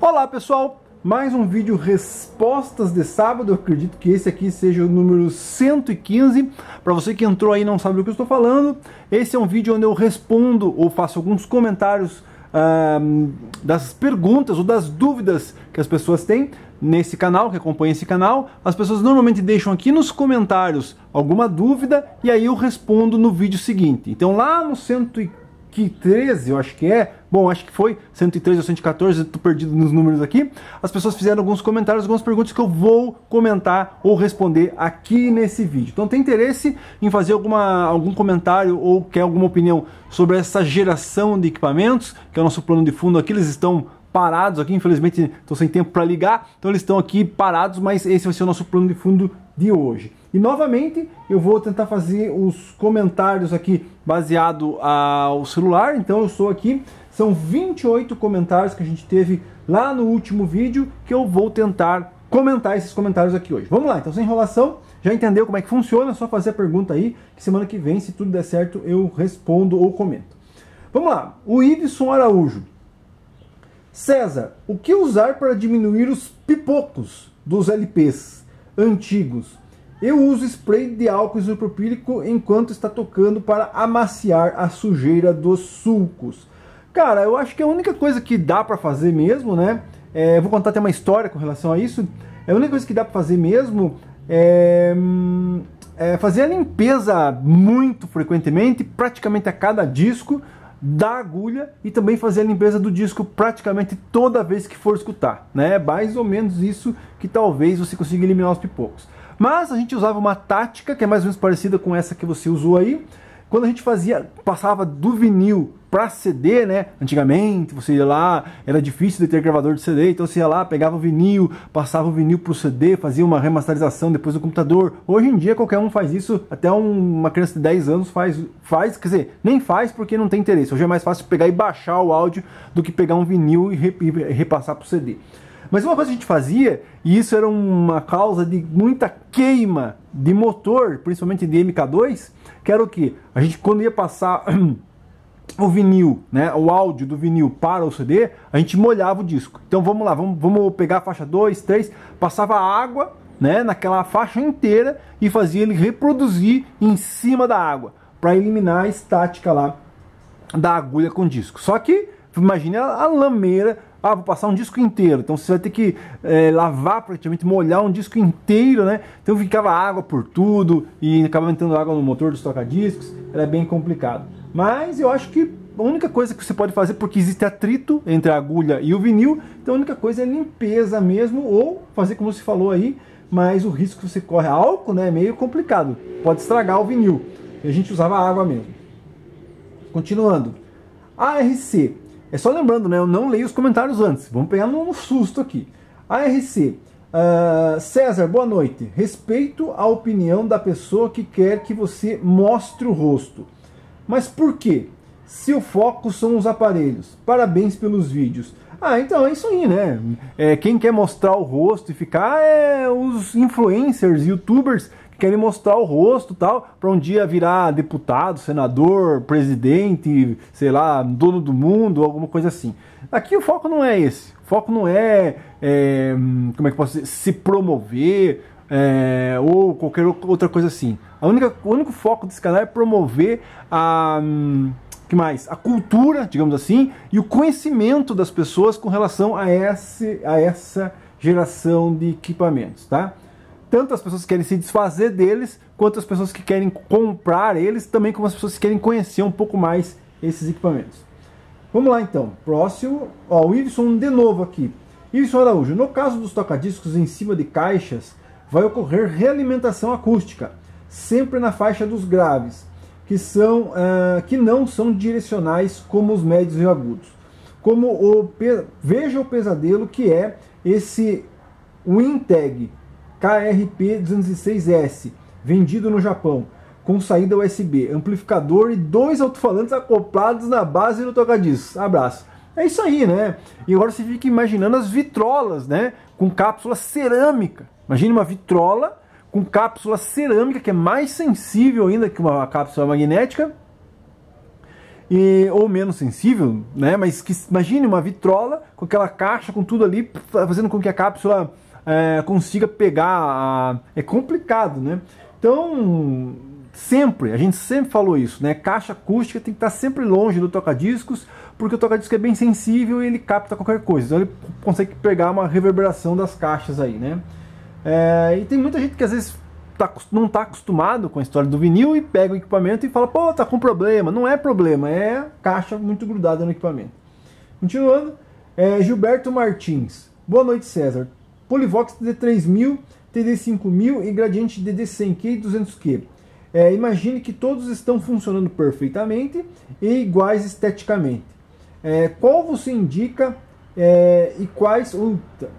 Olá pessoal, mais um vídeo respostas de sábado, eu acredito que esse aqui seja o número 115, para você que entrou aí e não sabe do que eu estou falando, esse é um vídeo onde eu respondo ou faço alguns comentários das perguntas ou das dúvidas que as pessoas têm nesse canal, que acompanha esse canal, as pessoas normalmente deixam aqui nos comentários alguma dúvida e aí eu respondo no vídeo seguinte. Então lá no 115 113, eu acho que é, bom, acho que foi 113 ou 114, estou perdido nos números aqui. As pessoas fizeram alguns comentários, algumas perguntas que eu vou comentar ou responder aqui nesse vídeo. Então tem interesse em fazer alguma, algum comentário ou quer alguma opinião sobre essa geração de equipamentos, que é o nosso plano de fundo aqui, eles estão parados aqui, infelizmente estou sem tempo para ligar, então eles estão aqui parados, mas esse vai ser o nosso plano de fundo de hoje. E novamente eu vou tentar fazer os comentários aqui baseado ao celular, então eu estou aqui, são 28 comentários que a gente teve lá no último vídeo que eu vou tentar comentar esses comentários aqui hoje. Vamos lá, então sem enrolação, já entendeu como é que funciona, é só fazer a pergunta aí, que semana que vem, se tudo der certo, eu respondo ou comento. Vamos lá, o Iveson Araújo. César, o que usar para diminuir os pipocos dos LPs antigos? Eu uso spray de álcool isopropílico enquanto está tocando para amaciar a sujeira dos sulcos. Cara, eu acho que a única coisa que dá para fazer mesmo, né? É, vou contar até uma história com relação a isso. A única coisa que dá para fazer mesmo é, é fazer a limpeza muito frequentemente, praticamente a cada disco da agulha e também fazer a limpeza do disco praticamente toda vez que for escutar, né? É mais ou menos isso que talvez você consiga eliminar os pipocos. Mas a gente usava uma tática que é mais ou menos parecida com essa que você usou aí, quando a gente fazia, passava do vinil para CD, né? Antigamente você ia lá, era difícil de ter gravador de CD, então você ia lá, pegava o vinil, passava o vinil pro CD, fazia uma remasterização depois do computador. Hoje em dia qualquer um faz isso, até um, uma criança de 10 anos faz, faz, quer dizer, nem faz porque não tem interesse. Hoje é mais fácil pegar e baixar o áudio do que pegar um vinil e, e repassar pro CD. Mas uma coisa que a gente fazia, e isso era uma causa de muita queima de motor, principalmente de MK2, que era o que? A gente quando ia passar o vinil, né, o áudio do vinil para o CD, a gente molhava o disco. Então vamos lá, vamos, vamos pegar a faixa 2, 3, passava água né, naquela faixa inteira e fazia ele reproduzir em cima da água, para eliminar a estática lá da agulha com disco. Só que imagine a, lameira ah, vou passar um disco inteiro. Então você vai ter que é, lavar praticamente, molhar um disco inteiro, né? Então ficava água por tudo e acabava entrando água no motor dos toca-discos. Era bem complicado. Mas eu acho que a única coisa que você pode fazer, porque existe atrito entre a agulha e o vinil, então a única coisa é limpeza mesmo, ou fazer como você falou aí, mas o risco que você corre álcool né, é meio complicado. Pode estragar o vinil. A gente usava água mesmo. Continuando. ARC é só lembrando, né? Eu não leio os comentários antes. Vamos pegar no susto aqui. ARC. Uh, ah, César, boa noite. Respeito a opinião da pessoa que quer que você mostre o rosto. Mas por quê? Se o foco são os aparelhos. Parabéns pelos vídeos. Ah, então é isso aí, né? É, quem quer mostrar o rosto e ficar é os influencers, youtubers querem mostrar o rosto tal, para um dia virar deputado, senador, presidente, sei lá, dono do mundo, alguma coisa assim. Aqui o foco não é esse. O foco não é, é como é que posso dizer, se promover é, ou qualquer outra coisa assim. A única, o único foco desse canal é promover a que mais? A cultura, digamos assim, e o conhecimento das pessoas com relação a, esse, a essa geração de equipamentos, tá? tanto as pessoas que querem se desfazer deles, quanto as pessoas que querem comprar eles, também como as pessoas que querem conhecer um pouco mais esses equipamentos. Vamos lá então, próximo, ó, o Iveson de novo aqui. Iveson Araújo, no caso dos tocadiscos em cima de caixas, vai ocorrer realimentação acústica, sempre na faixa dos graves, que, são, uh, que não são direcionais como os médios e agudos. Como o, veja o pesadelo que é esse Wintag, KRP206S, vendido no Japão, com saída USB, amplificador e dois alto-falantes acoplados na base do tocadiscos. Abraço. É isso aí, né? E agora você fica imaginando as vitrolas, né? Com cápsula cerâmica. Imagine uma vitrola com cápsula cerâmica, que é mais sensível ainda que uma cápsula magnética. e, ou menos sensível, né? Mas que, imagine uma vitrola com aquela caixa, com tudo ali, fazendo com que a cápsula é, consiga pegar. A... É complicado, né? Então, sempre, a gente sempre falou isso, né? Caixa acústica tem que estar sempre longe do toca-discos, porque o toca-disco é bem sensível e ele capta qualquer coisa. Então ele consegue pegar uma reverberação das caixas aí, né? É, e tem muita gente que às vezes tá, não está acostumado com a história do vinil e pega o equipamento e fala, pô, tá com problema. Não é problema, é caixa muito grudada no equipamento. Continuando, é, Gilberto Martins. Boa noite, César. Polivox TD3000, TD5000 e Gradiente DD100Q e 200Q. É, imagine que todos estão funcionando perfeitamente e iguais esteticamente. É, qual você indica é, e quais. Uh,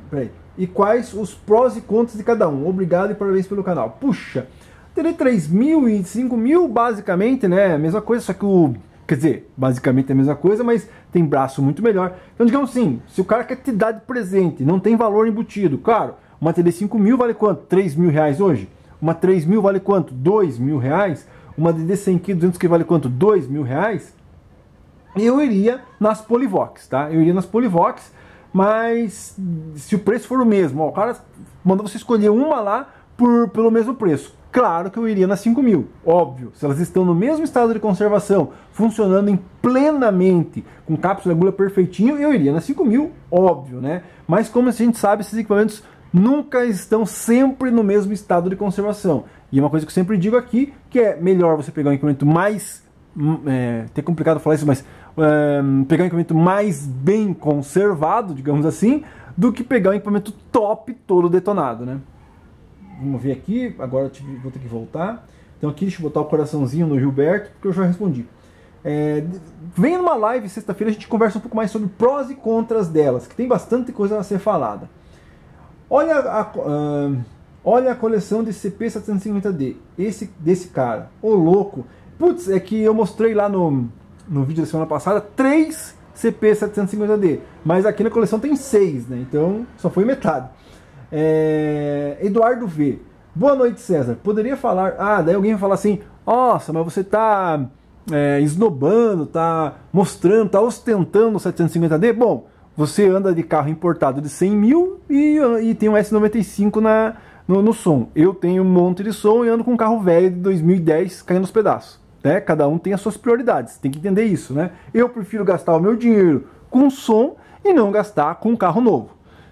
peraí, e quais os prós e contras de cada um. Obrigado e parabéns pelo canal. Puxa, teria 3 mil e 5 mil, basicamente, né? A mesma coisa, só que o. Quer dizer, basicamente é a mesma coisa, mas tem braço muito melhor. Então, digamos assim, se o cara quer te dar de presente, não tem valor embutido, claro, uma TD 5 mil vale quanto? 3 mil reais hoje? Uma 3 mil vale quanto? 2 mil reais? Uma DD 100 kg 200 que vale quanto? 2 mil reais? Eu iria nas Polivox, tá? Eu iria nas Polivox mas se o preço for o mesmo, ó, o cara manda você escolher uma lá por, pelo mesmo preço. Claro que eu iria na 5 mil, óbvio. Se elas estão no mesmo estado de conservação, funcionando em plenamente, com cápsula e agulha perfeitinho, eu iria na 5 mil, óbvio, né? Mas como a gente sabe, esses equipamentos nunca estão sempre no mesmo estado de conservação. E uma coisa que eu sempre digo aqui, que é melhor você pegar um equipamento mais... Hum, é, é complicado falar isso, mas um, pegar um equipamento mais bem conservado, digamos assim, do que pegar um equipamento top todo detonado, né? Vamos ver aqui, agora vou ter que voltar. Então aqui deixa eu botar o coraçãozinho no Gilberto, porque eu já respondi. É, venha numa live sexta-feira, a gente conversa um pouco mais sobre prós e contras delas, que tem bastante coisa a ser falada. Olha a, uh, olha a coleção de CP750D, esse desse cara, ô louco. Putz, é que eu mostrei lá no, no vídeo da semana passada, três CP750D, mas aqui na coleção tem seis, né? Então só foi metade. É... Eduardo V. Boa noite, César. Poderia falar. Ah, daí alguém vai falar assim: Nossa, mas você tá é, esnobando, tá mostrando, tá ostentando o 750D? Bom, você anda de carro importado de 100 mil e, e tem um S95 na, no, no som. Eu tenho um monte de som e ando com um carro velho de 2010 caindo nos pedaços. Né? Cada um tem as suas prioridades, tem que entender isso. Né? Eu prefiro gastar o meu dinheiro com som e não gastar com um carro novo.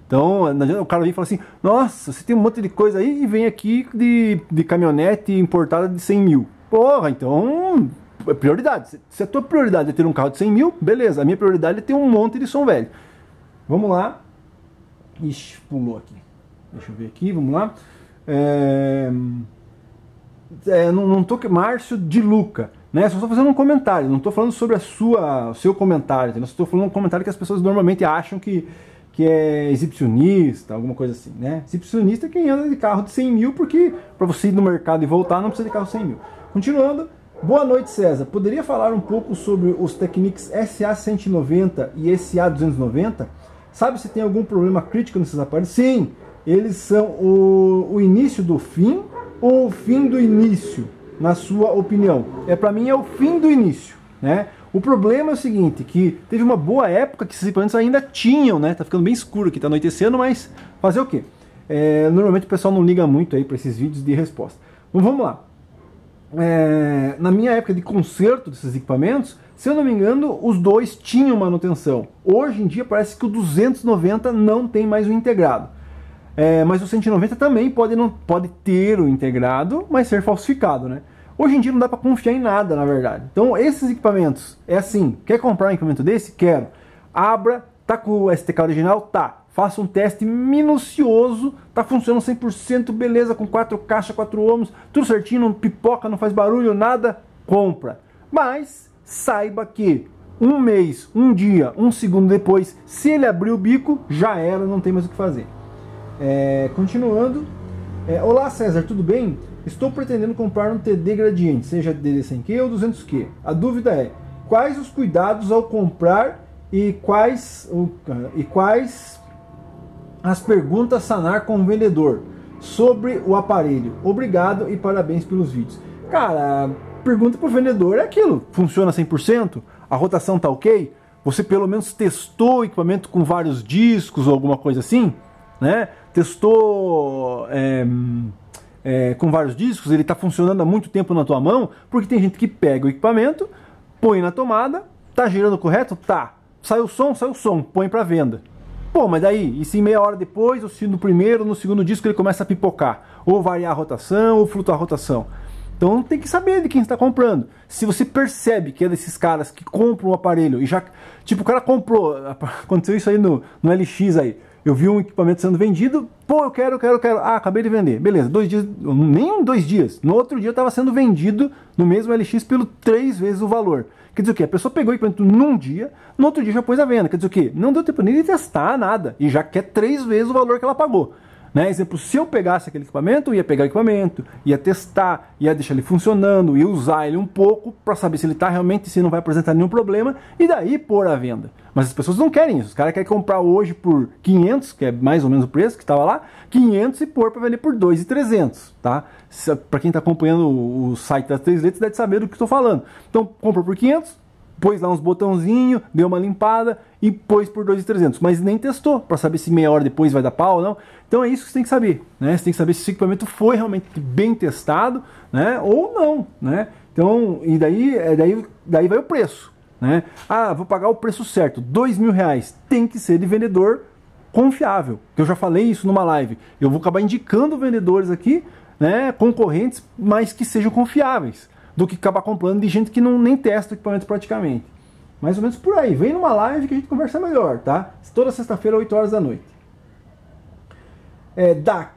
Então, o cara vem e fala assim: Nossa, você tem um monte de coisa aí e vem aqui de, de caminhonete importada de 100 mil. Porra, então, é prioridade. Se a tua prioridade é ter um carro de 100 mil, beleza. A minha prioridade é ter um monte de som velho. Vamos lá. Ixi, pulou aqui. Deixa eu ver aqui, vamos lá. É é, não, não tô Márcio de Luca, né? Só estou fazendo um comentário, não estou falando sobre a sua, o seu comentário, só estou falando um comentário que as pessoas normalmente acham que, que é exibicionista, alguma coisa assim, né? Exibicionista é quem anda de carro de 100 mil, porque para você ir no mercado e voltar não precisa de carro de 100 mil. Continuando, boa noite César, poderia falar um pouco sobre os Technics SA190 e SA290? Sabe se tem algum problema crítico nesses aparelhos? Sim, eles são o, o início do fim ou o fim do início, na sua opinião? É para mim é o fim do início, né? O problema é o seguinte, que teve uma boa época que esses equipamentos ainda tinham, né? Tá ficando bem escuro aqui, tá anoitecendo, mas fazer o quê? É, normalmente o pessoal não liga muito aí para esses vídeos de resposta. Então vamos lá. É, na minha época de conserto desses equipamentos, se eu não me engano, os dois tinham manutenção. Hoje em dia parece que o 290 não tem mais o integrado. É, mas o 190 também pode, não, pode ter o integrado, mas ser falsificado, né? Hoje em dia não dá para confiar em nada, na verdade. Então, esses equipamentos, é assim, quer comprar um equipamento desse? Quero. Abra, tá com o STK original? Tá. Faça um teste minucioso, tá funcionando 100%, beleza, com quatro caixas, quatro ohms, tudo certinho, não pipoca, não faz barulho, nada, compra. Mas saiba que um mês, um dia, um segundo depois, se ele abrir o bico, já era, não tem mais o que fazer. É, continuando. É, Olá César, tudo bem? Estou pretendendo comprar um TD Gradiente, seja DD100Q ou 200Q. A dúvida é, quais os cuidados ao comprar e quais, e quais as perguntas sanar com o vendedor sobre o aparelho? Obrigado e parabéns pelos vídeos. Cara, pergunta para o vendedor é aquilo, funciona 100%? a rotação tá ok? Você pelo menos testou o equipamento com vários discos ou alguma coisa assim? Né? Testou é, é, com vários discos, ele está funcionando há muito tempo na tua mão, porque tem gente que pega o equipamento, põe na tomada, tá girando correto? Tá. Saiu o som, saiu o som, põe para venda. Pô, mas daí, e se meia hora depois, ou se no primeiro no segundo disco ele começa a pipocar? Ou variar a rotação, ou flutuar a rotação. Então tem que saber de quem está comprando. Se você percebe que é desses caras que compram o aparelho e já. Tipo, o cara comprou. Aconteceu isso aí no, no LX aí. Eu vi um equipamento sendo vendido, pô, eu quero, eu quero, eu quero. Ah, acabei de vender. Beleza, dois dias, nem dois dias. No outro dia estava sendo vendido no mesmo LX pelo três vezes o valor. Quer dizer o quê? A pessoa pegou o equipamento num dia, no outro dia já pôs a venda. Quer dizer o quê? Não deu tempo nem de testar nada e já quer três vezes o valor que ela pagou. Né? Exemplo, se eu pegasse aquele equipamento, eu ia pegar o equipamento, ia testar, ia deixar ele funcionando, ia usar ele um pouco para saber se ele está realmente, se não vai apresentar nenhum problema, e daí pôr a venda. Mas as pessoas não querem isso. Os caras querem comprar hoje por 500, que é mais ou menos o preço que estava lá, 500 e pôr para vender por 2,300, tá? Para quem está acompanhando o site das três letras deve saber do que estou falando. Então, compra por 500, pôs lá uns botãozinhos, deu uma limpada e pôs por 2,300, mas nem testou para saber se meia hora depois vai dar pau ou não. Então é isso que você tem que saber, né? Você tem que saber se o equipamento foi realmente bem testado, né? Ou não, né? Então, e daí, é, daí, daí vai o preço, né? Ah, vou pagar o preço certo, dois mil reais. Tem que ser de vendedor confiável. Eu já falei isso numa live. Eu vou acabar indicando vendedores aqui, né? Concorrentes, mas que sejam confiáveis do que acabar comprando de gente que não nem testa o equipamento praticamente. Mais ou menos por aí. Vem numa live que a gente conversa melhor, tá? Toda sexta-feira, 8 horas da noite. É, DAC.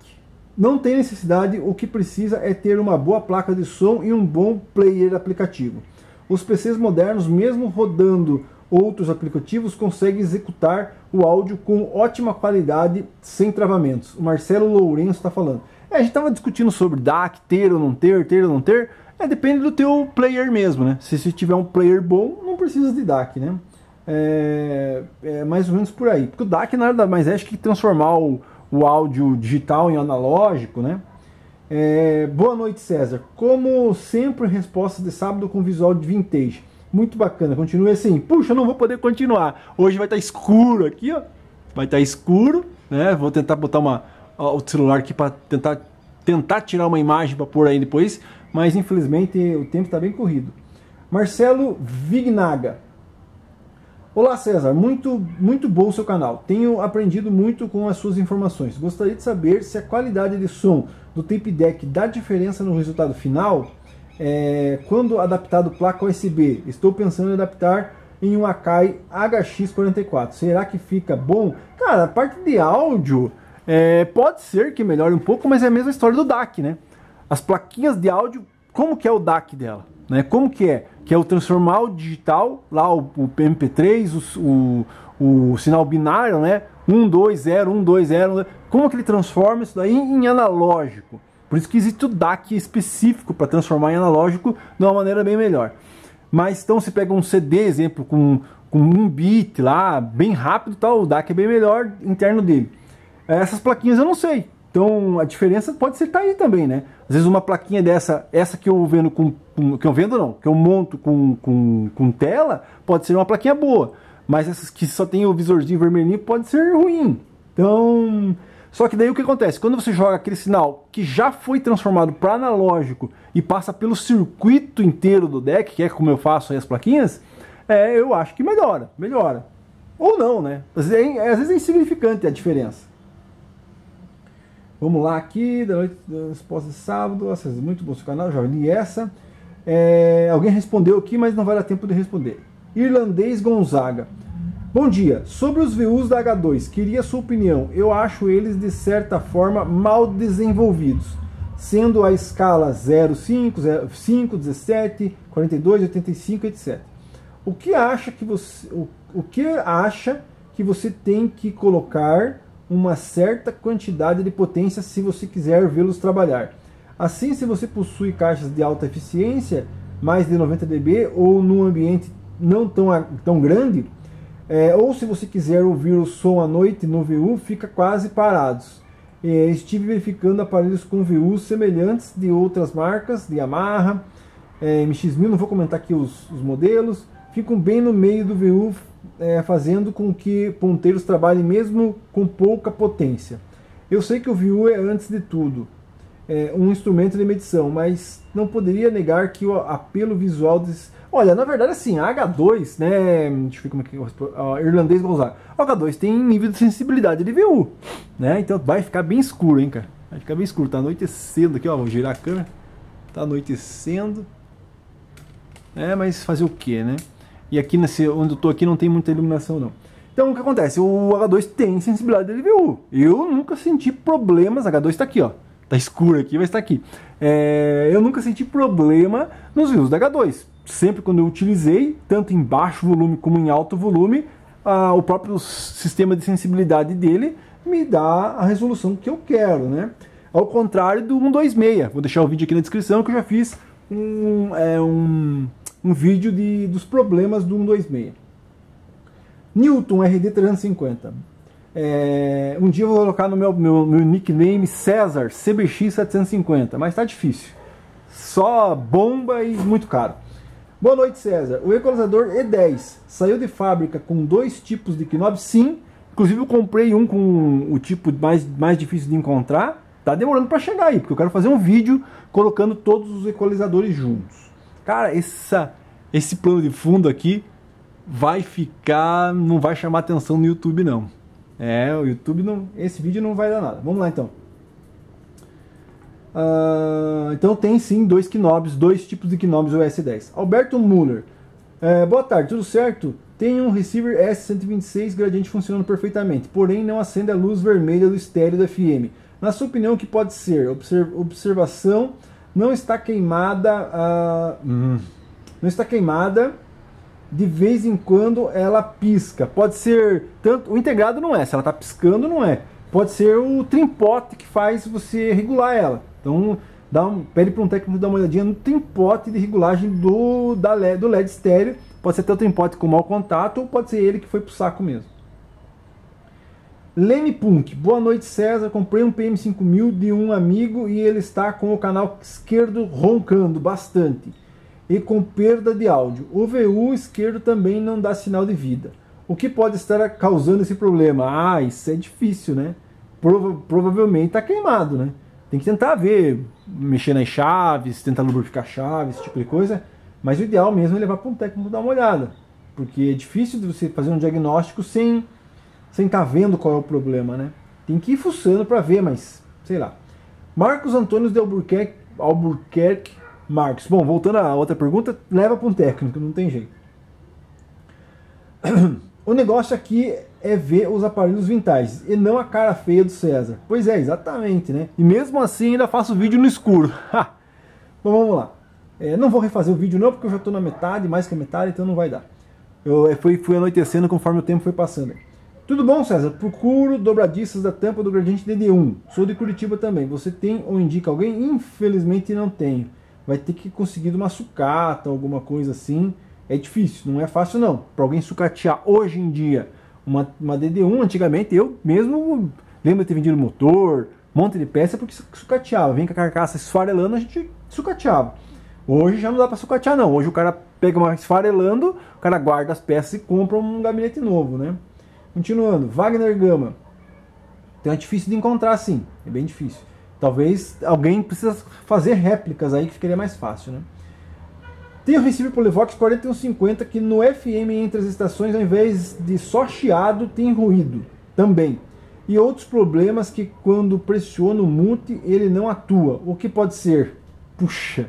Não tem necessidade, o que precisa é ter uma boa placa de som e um bom player aplicativo. Os PCs modernos, mesmo rodando outros aplicativos, conseguem executar o áudio com ótima qualidade, sem travamentos. O Marcelo Lourenço está falando. É, a gente estava discutindo sobre DAC, ter ou não ter, ter ou não ter. É, depende do teu player mesmo, né? Se você tiver um player bom, não precisa de DAC, né? É, é mais ou menos por aí. Porque o DAC nada mais é que transformar o, o áudio digital em analógico, né? É, boa noite, César. Como sempre, resposta de sábado com visual de vintage. Muito bacana. Continue assim. Puxa, eu não vou poder continuar. Hoje vai estar escuro aqui, ó. Vai estar escuro, né? Vou tentar botar uma, ó, o celular aqui para tentar tentar tirar uma imagem para pôr aí depois mas infelizmente o tempo está bem corrido. Marcelo Vignaga. Olá César, muito, muito bom o seu canal. Tenho aprendido muito com as suas informações. Gostaria de saber se a qualidade de som do tape deck dá diferença no resultado final é, quando adaptado placa USB. Estou pensando em adaptar em um Akai HX44. Será que fica bom? Cara, a parte de áudio é, pode ser que melhore um pouco, mas é a mesma história do DAC, né? as plaquinhas de áudio, como que é o DAC dela? Né? Como que é? Que é o transformar o digital, lá o, o MP3, o, o, o, sinal binário, né? 1, 2, 0, 1, 2, 0. Como que ele transforma isso daí em analógico? Por isso que existe o DAC específico para transformar em analógico de uma maneira bem melhor. Mas então se pega um CD, exemplo, com, com um bit lá, bem rápido, tal, o DAC é bem melhor interno dele. Essas plaquinhas eu não sei. Então a diferença pode ser tá aí também, né? Às vezes uma plaquinha dessa, essa que eu vendo com, com que eu vendo não, que eu monto com, com, com tela, pode ser uma plaquinha boa. Mas essas que só tem o visorzinho vermelhinho pode ser ruim. Então, só que daí o que acontece? Quando você joga aquele sinal que já foi transformado para analógico e passa pelo circuito inteiro do deck, que é como eu faço aí as plaquinhas, é, eu acho que melhora, melhora. Ou não, né? Às vezes é, às vezes é insignificante a diferença. Vamos lá aqui, da noite da resposta de sábado. Nossa, muito bom seu canal, já li essa. É, alguém respondeu aqui, mas não vai dar tempo de responder. Irlandês Gonzaga. Bom dia. Sobre os VUs da H2, queria sua opinião. Eu acho eles, de certa forma, mal desenvolvidos, sendo a escala 0, 5, 0, 5 17, 42, 85, etc. O que acha que você, o, o que acha que você tem que colocar uma certa quantidade de potência se você quiser vê-los trabalhar. Assim, se você possui caixas de alta eficiência, mais de 90 dB, ou num ambiente não tão, tão grande, é, ou se você quiser ouvir o som à noite no VU, fica quase parados. É, estive verificando aparelhos com VUs semelhantes de outras marcas, de Yamaha, é, MX1000, não vou comentar aqui os, os modelos, ficam bem no meio do VU, é, fazendo com que ponteiros trabalhem mesmo com pouca potência. Eu sei que o VU é, antes de tudo, é, um instrumento de medição, mas não poderia negar que o apelo visual... Olha, na verdade, assim, a H2, né, deixa eu ver como é que o irlandês Gonzaga, o H2 tem nível de sensibilidade de VU, né, então vai ficar bem escuro, hein, cara, vai ficar bem escuro, tá anoitecendo aqui, ó, vou girar a câmera, tá anoitecendo, é, mas fazer o que, né? E aqui nesse, onde eu tô aqui não tem muita iluminação não. Então o que acontece? O H2 tem sensibilidade de LVU. Eu nunca senti problemas. H2 está aqui, ó. Tá escuro aqui, mas está aqui. É, eu nunca senti problema nos views da H2. Sempre quando eu utilizei, tanto em baixo volume como em alto volume, a, o próprio sistema de sensibilidade dele me dá a resolução que eu quero, né? Ao contrário do 126. Vou deixar o vídeo aqui na descrição que eu já fiz um, é, um um vídeo de, dos problemas do 126. Newton RD350. É, um dia eu vou colocar no meu, meu, meu nickname César CBX750, mas tá difícil. Só bomba e muito caro. Boa noite, César. O equalizador E10 saiu de fábrica com dois tipos de knob? Sim. Inclusive eu comprei um com o tipo mais, mais difícil de encontrar. Tá demorando para chegar aí, porque eu quero fazer um vídeo colocando todos os equalizadores juntos. Cara, essa, esse plano de fundo aqui vai ficar, não vai chamar atenção no YouTube não. É, o YouTube não, esse vídeo não vai dar nada. Vamos lá então. Uh, então tem sim dois knobs, dois tipos de knobs OS10. Alberto Muller. É, boa tarde, tudo certo? Tem um receiver S126 gradiente funcionando perfeitamente, porém não acende a luz vermelha do estéreo do FM. Na sua opinião, o que pode ser? observação não está queimada. Uh, hum, não está queimada. De vez em quando ela pisca. Pode ser tanto o integrado não é. Se ela está piscando não é. Pode ser o trimpote que faz você regular ela. Então dá um, pede para um técnico dar uma olhadinha no trimpote de regulagem do, da LED, do LED estéreo. Pode ser até o trimpote com mau contato ou pode ser ele que foi pro saco mesmo. Leme Punk, boa noite César, comprei um PM5000 de um amigo e ele está com o canal esquerdo roncando bastante e com perda de áudio. O VU esquerdo também não dá sinal de vida. O que pode estar causando esse problema? Ah, isso é difícil, né? Prova provavelmente está queimado, né? Tem que tentar ver, mexer nas chaves, tentar lubrificar chaves, esse tipo de coisa. Mas o ideal mesmo é levar para um técnico dar uma olhada. Porque é difícil de você fazer um diagnóstico sem sem estar tá vendo qual é o problema, né? Tem que ir fuçando para ver, mas sei lá. Marcos Antônio de Albuquerque, Albuquerque Marcos. Bom, voltando à outra pergunta, leva para um técnico, não tem jeito. O negócio aqui é ver os aparelhos vintage e não a cara feia do César. Pois é, exatamente, né? E mesmo assim ainda faço vídeo no escuro. Bom, vamos lá. É, não vou refazer o vídeo não, porque eu já estou na metade, mais que a metade, então não vai dar. Eu fui, fui anoitecendo conforme o tempo foi passando. Tudo bom, César? Procuro dobradiças da tampa do gradiente DD1. Sou de Curitiba também. Você tem ou indica alguém? Infelizmente não tenho. Vai ter que conseguir uma sucata, alguma coisa assim. É difícil, não é fácil não. Para alguém sucatear hoje em dia uma, uma DD1, antigamente eu mesmo lembro de ter vendido motor, monte de peça porque sucateava. Vem com a carcaça esfarelando, a gente sucateava. Hoje já não dá para sucatear não. Hoje o cara pega uma esfarelando, o cara guarda as peças e compra um gabinete novo, né? Continuando, Wagner Gama. Então é difícil de encontrar sim, é bem difícil. Talvez alguém precisa fazer réplicas aí que ficaria mais fácil, né? Tem o receiver Polivox 4150 que no FM entre as estações, ao invés de só chiado, tem ruído também. E outros problemas que quando pressiona o mute ele não atua. O que pode ser? Puxa,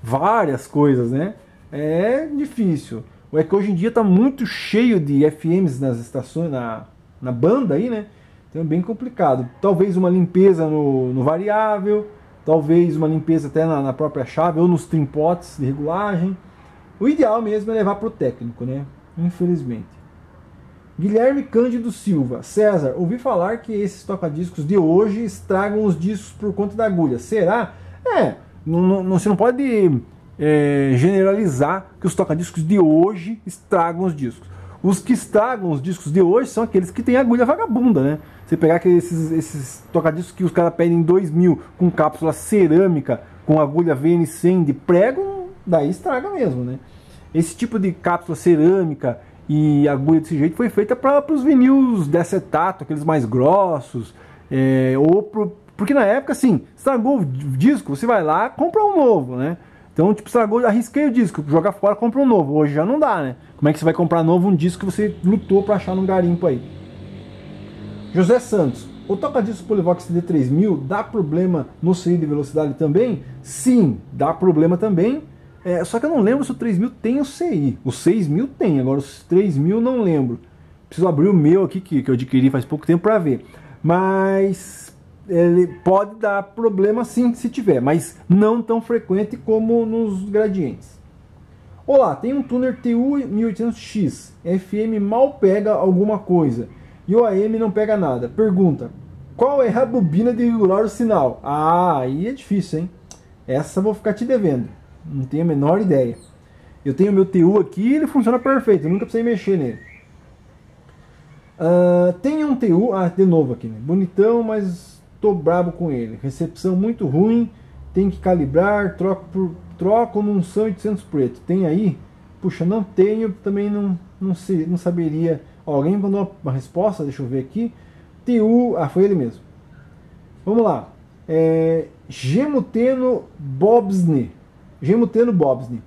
várias coisas, né? É difícil é que hoje em dia está muito cheio de FMs nas estações, na, na banda aí, né? Então é bem complicado. Talvez uma limpeza no, no variável, talvez uma limpeza até na, na, própria chave ou nos trimpotes de regulagem. O ideal mesmo é levar para o técnico, né? Infelizmente. Guilherme Cândido Silva. César, ouvi falar que esses toca-discos de hoje estragam os discos por conta da agulha. Será? É, não, não, você não pode é, generalizar que os tocadiscos de hoje estragam os discos. Os que estragam os discos de hoje são aqueles que têm agulha vagabunda, né? Você pegar aqueles, esses, esses tocadiscos que os caras pedem 2 mil com cápsula cerâmica, com agulha VN100 de prego, daí estraga mesmo, né? Esse tipo de cápsula cerâmica e agulha desse jeito foi feita para os vinis de acetato, aqueles mais grossos, é, ou pro, porque na época, assim, estragou o disco, você vai lá, compra um novo, né? Então, tipo, estragou, arrisquei o disco, joga fora, compra um novo. Hoje já não dá, né? Como é que você vai comprar novo um disco que você lutou para achar num garimpo aí? José Santos, o toca-disco Polivox CD3000 dá problema no CI de velocidade também? Sim, dá problema também. É, só que eu não lembro se o 3000 tem o CI. O 6000 tem, agora o 3000 não lembro. Preciso abrir o meu aqui que, que eu adquiri faz pouco tempo para ver. Mas ele pode dar problema sim se tiver, mas não tão frequente como nos gradientes. Olá, tem um tuner TU 1800X. FM mal pega alguma coisa e o AM não pega nada. Pergunta: qual é a bobina de regular o sinal? Ah, aí é difícil, hein? Essa vou ficar te devendo. Não tenho a menor ideia. Eu tenho meu TU aqui ele funciona perfeito. Eu nunca precisei mexer nele. Uh, tem um TU, ah, de novo aqui, né? bonitão, mas tô brabo com ele. Recepção muito ruim, tem que calibrar, troco por troco num São 800 preto. Tem aí? Puxa, não tenho, também não, não, sei, não saberia. Alguém mandou uma resposta, deixa eu ver aqui. TU, ah, foi ele mesmo. Vamos lá. É, Gemuteno Bobsne. Gemuteno Bobsne.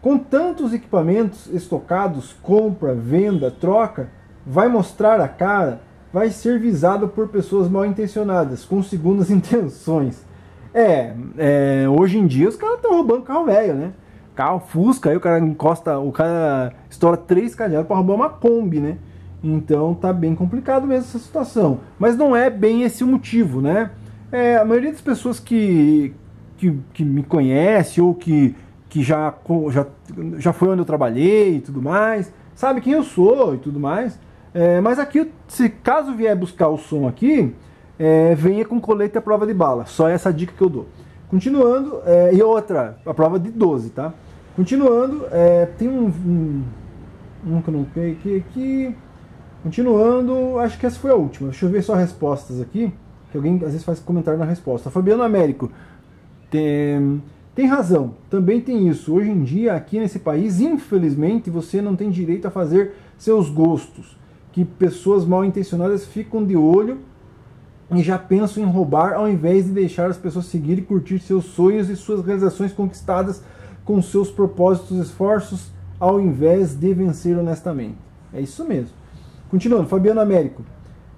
Com tantos equipamentos estocados, compra, venda, troca, vai mostrar a cara, vai ser visado por pessoas mal intencionadas, com segundas intenções. É, é hoje em dia os caras estão roubando carro velho, né? Carro Fusca, aí o cara encosta, o cara estoura três cadeados para roubar uma Kombi, né? Então tá bem complicado mesmo essa situação. Mas não é bem esse o motivo, né? É, a maioria das pessoas que, que, que me conhece ou que, que já, já, já foi onde eu trabalhei e tudo mais, sabe quem eu sou e tudo mais. É, mas aqui, se caso vier buscar o som aqui, é, venha com colete à prova de bala. Só essa dica que eu dou. Continuando, é, e outra, a prova de 12, tá? Continuando, é, tem um, um, um que eu não peguei aqui, aqui. Continuando, acho que essa foi a última. Deixa eu ver só respostas aqui, que alguém às vezes faz comentário na resposta. Fabiano Américo, tem, tem razão, também tem isso. Hoje em dia, aqui nesse país, infelizmente, você não tem direito a fazer seus gostos que pessoas mal intencionadas ficam de olho e já pensam em roubar ao invés de deixar as pessoas seguir e curtir seus sonhos e suas realizações conquistadas com seus propósitos e esforços ao invés de vencer honestamente. É isso mesmo. Continuando, Fabiano Américo.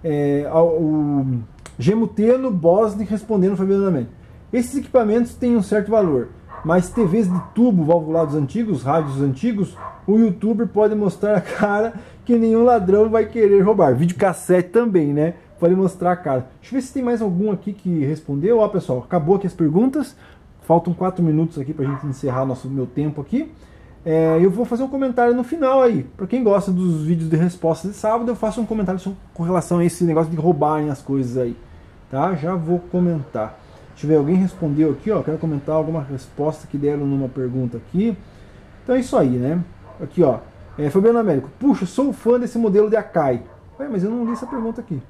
É, o Gemuteno Bosni respondendo Fabiano Américo. Esses equipamentos têm um certo valor, mas TVs de tubo valvulados antigos, rádios antigos, o youtuber pode mostrar a cara que nenhum ladrão vai querer roubar. Vídeo cassete também, né? Pode mostrar a cara. Deixa eu ver se tem mais algum aqui que respondeu. Ó, pessoal, acabou aqui as perguntas. Faltam 4 minutos aqui pra gente encerrar nosso meu tempo aqui. É, eu vou fazer um comentário no final aí. Para quem gosta dos vídeos de resposta de sábado, eu faço um comentário com relação a esse negócio de roubarem as coisas aí. Tá? Já vou comentar. Deixa eu ver, alguém respondeu aqui, ó. Quero comentar alguma resposta que deram numa pergunta aqui. Então é isso aí, né? Aqui, ó. É, Fabiano Américo. Puxa, sou fã desse modelo de Akai. Ué, mas eu não li essa pergunta aqui.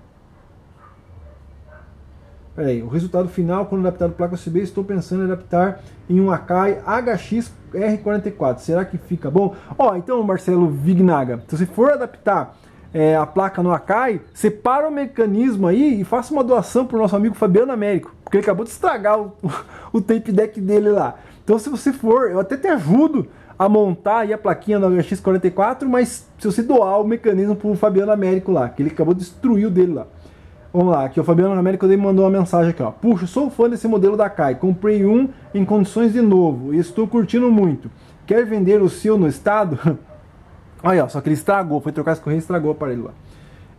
Peraí, o resultado final, quando adaptado placa USB, estou pensando em adaptar em um Akai HX R44. Será que fica bom? Ó, então, Marcelo Vignaga, se você for adaptar é, a placa no Akai, separa o mecanismo aí e faça uma doação para o nosso amigo Fabiano Américo, porque ele acabou de estragar o, o tape deck dele lá. Então, se você for, eu até te ajudo a montar aí a plaquinha no HX44, mas se você doar o mecanismo pro Fabiano Américo lá, que ele acabou de destruir o dele lá. Vamos lá, aqui o Fabiano Américo ele mandou uma mensagem aqui, ó. Puxa, sou fã desse modelo da Kai, comprei um em condições de novo e estou curtindo muito. Quer vender o seu no estado? Olha, só que ele estragou, foi trocar as correias e estragou o aparelho lá.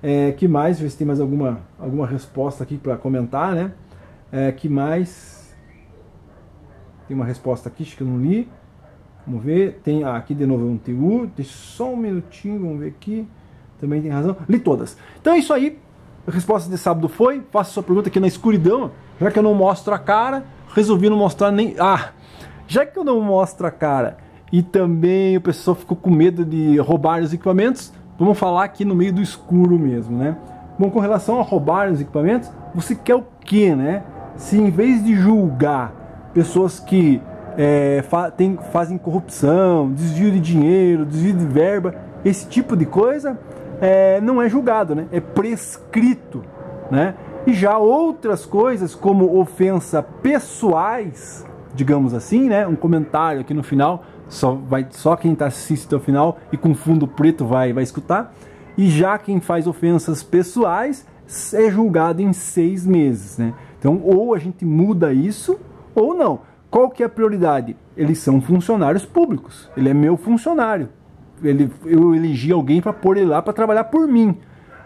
É, que mais? Ver se tem mais alguma, alguma resposta aqui para comentar, né? É, que mais? Tem uma resposta aqui, acho que eu não li. Vamos ver, tem ah, aqui de novo um TU, deixa só um minutinho, vamos ver aqui. Também tem razão. Li todas. Então é isso aí. A resposta de sábado foi. Faça sua pergunta aqui na escuridão. Já que eu não mostro a cara, resolvi não mostrar nem. Ah! Já que eu não mostro a cara e também o pessoal ficou com medo de roubar os equipamentos, vamos falar aqui no meio do escuro mesmo, né? Bom, com relação a roubar os equipamentos, você quer o que, né? Se em vez de julgar pessoas que é, fa tem, fazem corrupção, desvio de dinheiro, desvio de verba, esse tipo de coisa é, não é julgado, né? é prescrito. Né? E já outras coisas, como ofensa pessoais, digamos assim, né? um comentário aqui no final, só, vai, só quem está assistindo ao final e com fundo preto vai, vai escutar. E já quem faz ofensas pessoais é julgado em seis meses. Né? Então, ou a gente muda isso, ou não. Qual que é a prioridade? Eles são funcionários públicos. Ele é meu funcionário. Ele, eu elegi alguém para pôr ele lá para trabalhar por mim.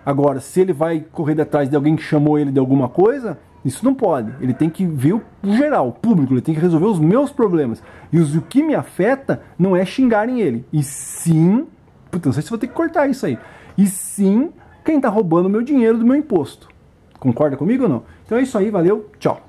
Agora, se ele vai correr atrás de alguém que chamou ele de alguma coisa, isso não pode. Ele tem que ver o geral, o público, ele tem que resolver os meus problemas. E o que me afeta não é xingarem ele, e sim. Puta, não sei se vou ter que cortar isso aí. E sim quem está roubando o meu dinheiro do meu imposto. Concorda comigo ou não? Então é isso aí, valeu, tchau.